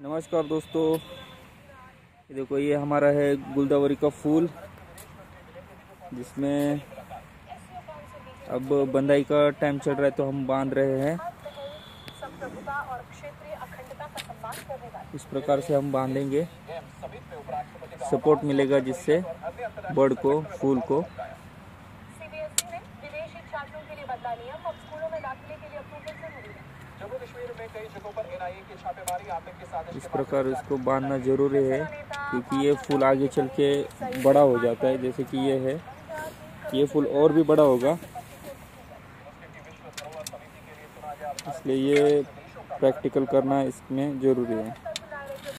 नमस्कार दोस्तों। ये देखो, ये हमारा है गुलदावरी का फूल, जिसमें अब बंदाई का टाइम चल रहा है तो हम बाँध रहे हैं। इस प्रकार से हम बांधेंगे। सपोर्ट मिलेगा जिससे बर्ड को, फूल को। इस प्रकार इसको बांधना ज़रूरी है क्योंकि ये फूल आगे चल के बड़ा हो जाता है जैसे कि ये है। ये फूल और भी बड़ा होगा। इसलिए ये प्रैक्टिकल करना इसमें ज़रूरी है।